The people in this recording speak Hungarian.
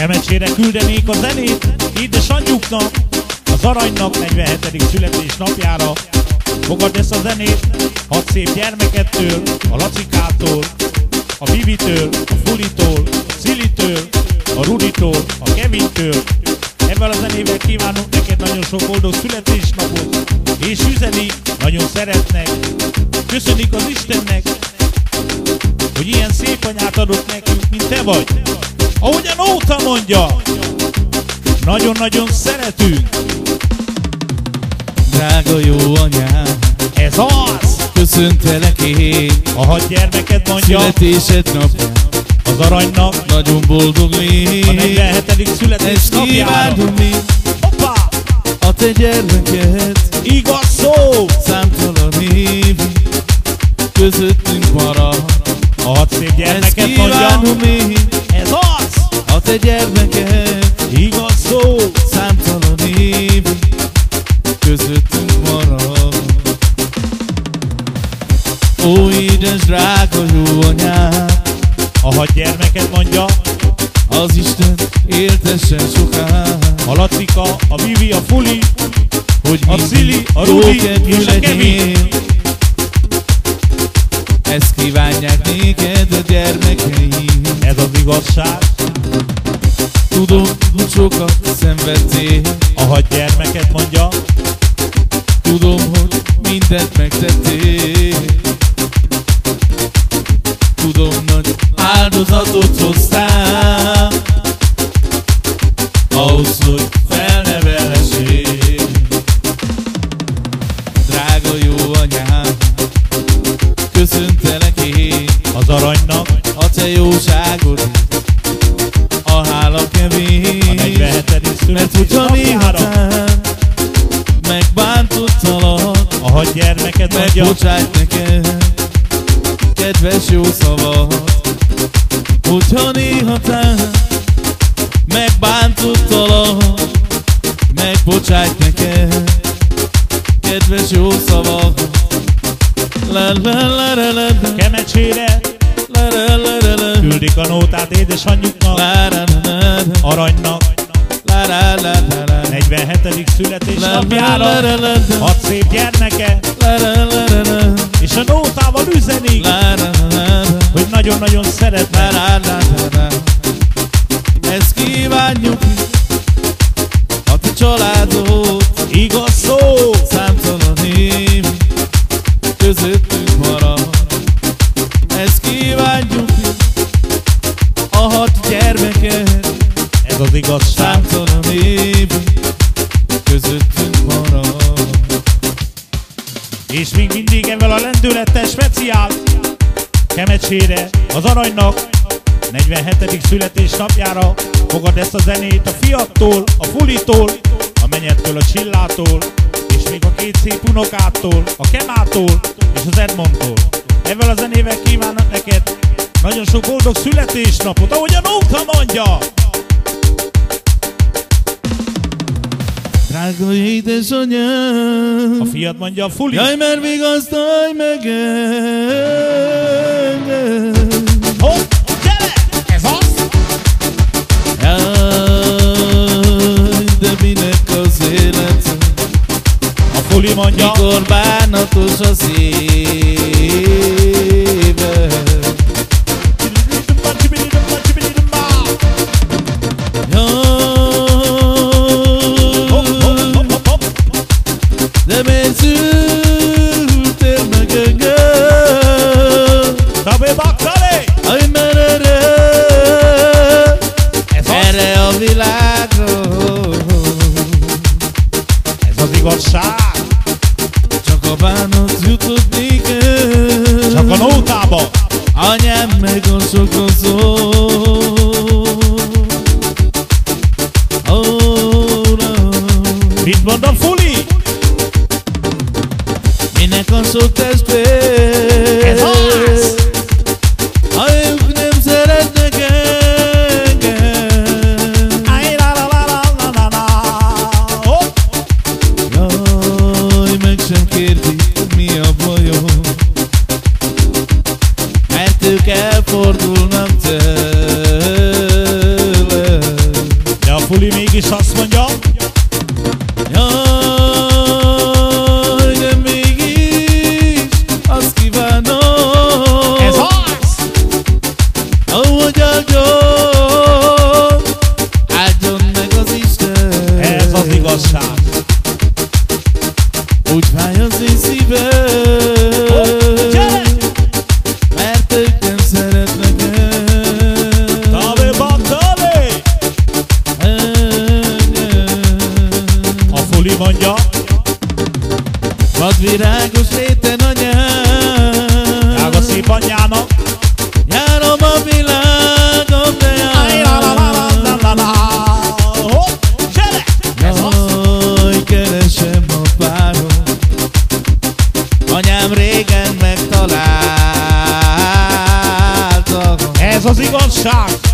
Kemecsére küldenék a zenét édesanyjuknak, az aranynak 47. születésnapjára. Fogad ezt a zenét, hat szép gyermekettől, a Lacikától, a Vivitől, a Fulitól, a Szilitől, a Ruditól, a Kevintől. Ebben a zenével kívánunk neked nagyon sok boldog születésnapot, és üzeni, nagyon szeretnek. Köszönik az Istennek, hogy ilyen szép anyát adott nekünk, mint te vagy. Ahogyan Óta mondja, nagyon-nagyon szeretünk. Drága jó anyám, Ez az! köszöntelek én A hat gyermeket mondja Születésed napján, az aranynak nagyon boldog a lény 47. Ezt születésnapjára. kívánom én, Hoppá! a te gyermeket Igaz szó! Számtalan év közöttünk marad A hat szép gyermeket mondja, én! A te gyermeket Igaz szó! Számtalan év közöttünk marad Ó, édes, drága jó anyám A hat gyermeket mondja, Az Isten éltessen soká a Lacika, a Vivi, a Fuli, Hogy a Szili, a Rudi és a Kevin. Ezt kívánják néked a gyermekeim Ez az igazság. Tudom, hogy sokat szenvedtél. A hat gyermeket mondja, Tudom, hogy mindent megtettél. Tudom, nagy áldozatot hoztál. Ahhoz, hogy felnevelhessél. Drága jó anyám Köszöntelek én. Az aranynak. A te jóságod Születésnapjára. miután Megbántottalak A hat gyermeket mondja, Megbocsájt nekem Kedves jó szavad Hogyha néha tán Megbántottalak Megbocsájt nekem Kedves jó szavad La la la la la la. Kemecsére la la la la la. küldik a nótát édesanyjuknak, aranynak 47. La la születésnapjára. Hat szép gyermeke, és a nótával üzenik, hogy nagyon-nagyon la Ezt kívánjuk A ti családot Igaz szó! Számtalan év Közöttünk És még mindig ezzel a lendülettel speciál Kemecsére, az aranynak 47. születésnapjára fogad ezt a zenét a fiattól, a fulitól, a menyettől, a csillától, és még a két szép unokától, a Kemától és az Edmondtól. Ezzel a zenével kívánok neked nagyon sok boldog születésnapot, ahogy a Nóta mondja! Drága édesanyám A fiat mondja a fuli. Jaj, mert vigasztalj meg engem Hopp, gyere! Ez az! Jaj, de minek az élet A fuli mondja, Mikor bánatos az éve a bánat jutott nékem csak a nótába. Anyám meg a sok szó Óra Mit mond a fuli? Minek a sok testvér Fuli mégis azt mondja Jaj, de mégis azt kívánom Ez az! Ahogy a gyors virágos réten a nyár. Drága szép anyának, járom a világom, de Jaj, keresem a párom, anyám régen megtalálta. Ez az igazság!